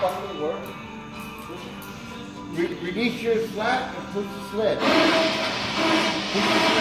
fucking work. Re release your slack and push the sled. Push the sled.